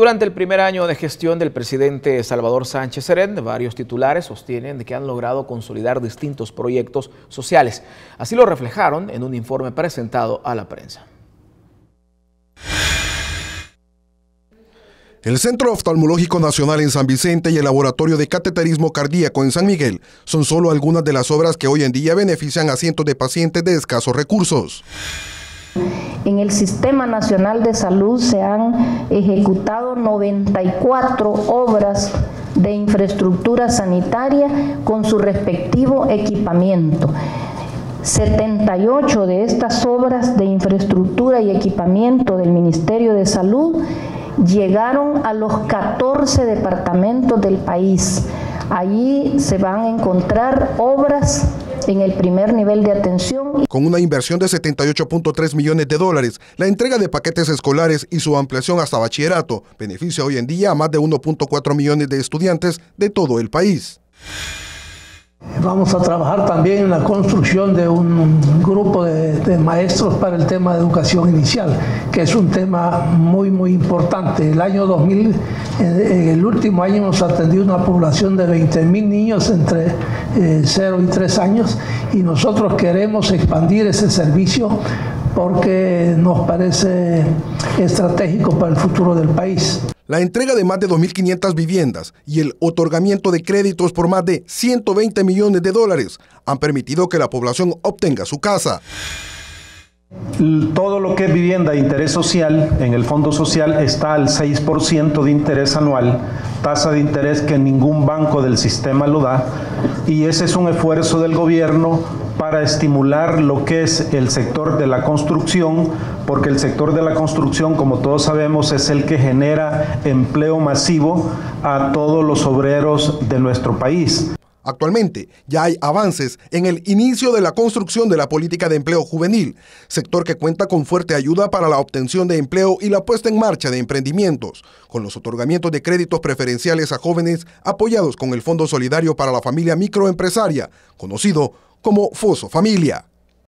Durante el primer año de gestión del presidente Salvador Sánchez Serén, varios titulares sostienen que han logrado consolidar distintos proyectos sociales. Así lo reflejaron en un informe presentado a la prensa. El Centro Oftalmológico Nacional en San Vicente y el Laboratorio de Cateterismo Cardíaco en San Miguel son solo algunas de las obras que hoy en día benefician a cientos de pacientes de escasos recursos. En el Sistema Nacional de Salud se han ejecutado 94 obras de infraestructura sanitaria con su respectivo equipamiento. 78 de estas obras de infraestructura y equipamiento del Ministerio de Salud llegaron a los 14 departamentos del país. Allí se van a encontrar obras en el primer nivel de atención. Con una inversión de 78.3 millones de dólares, la entrega de paquetes escolares y su ampliación hasta bachillerato beneficia hoy en día a más de 1.4 millones de estudiantes de todo el país. Vamos a trabajar también en la construcción de un grupo de, maestros para el tema de educación inicial, que es un tema muy, muy importante. El año 2000, en el último año hemos atendido una población de 20 mil niños entre 0 eh, y 3 años y nosotros queremos expandir ese servicio porque nos parece estratégico para el futuro del país. La entrega de más de 2.500 viviendas y el otorgamiento de créditos por más de 120 millones de dólares han permitido que la población obtenga su casa. Todo lo que es vivienda de interés social en el Fondo Social está al 6% de interés anual, tasa de interés que ningún banco del sistema lo da, y ese es un esfuerzo del gobierno para estimular lo que es el sector de la construcción, porque el sector de la construcción, como todos sabemos, es el que genera empleo masivo a todos los obreros de nuestro país. Actualmente ya hay avances en el inicio de la construcción de la política de empleo juvenil, sector que cuenta con fuerte ayuda para la obtención de empleo y la puesta en marcha de emprendimientos, con los otorgamientos de créditos preferenciales a jóvenes apoyados con el Fondo Solidario para la Familia Microempresaria, conocido como Foso Familia.